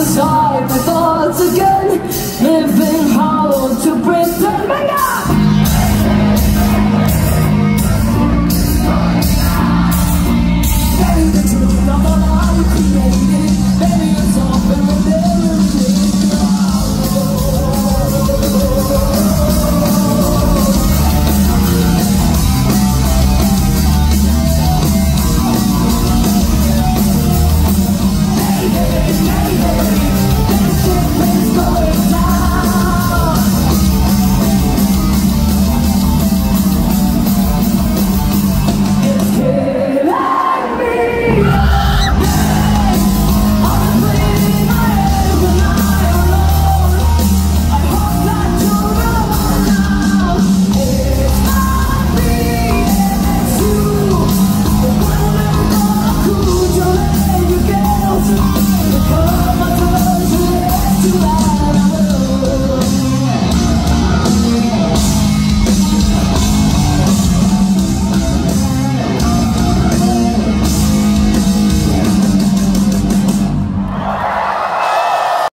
just